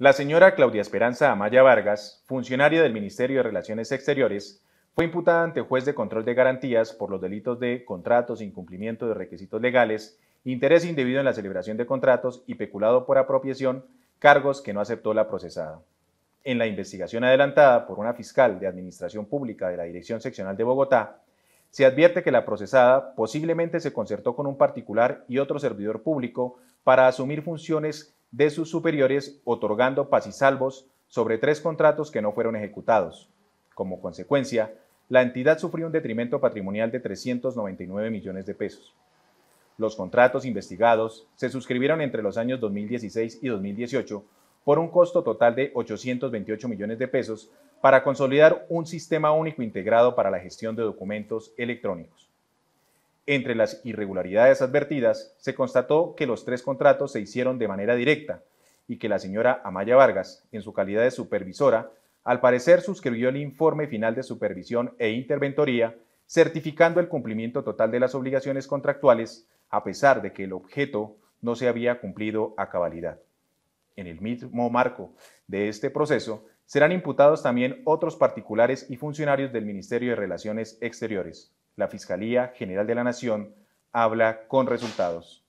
La señora Claudia Esperanza Amaya Vargas, funcionaria del Ministerio de Relaciones Exteriores, fue imputada ante juez de control de garantías por los delitos de contratos, incumplimiento de requisitos legales, interés indebido en la celebración de contratos y peculado por apropiación, cargos que no aceptó la procesada. En la investigación adelantada por una fiscal de Administración Pública de la Dirección Seccional de Bogotá, se advierte que la procesada posiblemente se concertó con un particular y otro servidor público para asumir funciones de sus superiores otorgando paz y salvos sobre tres contratos que no fueron ejecutados. Como consecuencia, la entidad sufrió un detrimento patrimonial de 399 millones de pesos. Los contratos investigados se suscribieron entre los años 2016 y 2018 por un costo total de 828 millones de pesos para consolidar un sistema único integrado para la gestión de documentos electrónicos. Entre las irregularidades advertidas, se constató que los tres contratos se hicieron de manera directa y que la señora Amaya Vargas, en su calidad de supervisora, al parecer suscribió el informe final de supervisión e interventoría, certificando el cumplimiento total de las obligaciones contractuales, a pesar de que el objeto no se había cumplido a cabalidad. En el mismo marco de este proceso, serán imputados también otros particulares y funcionarios del Ministerio de Relaciones Exteriores, la Fiscalía General de la Nación habla con resultados.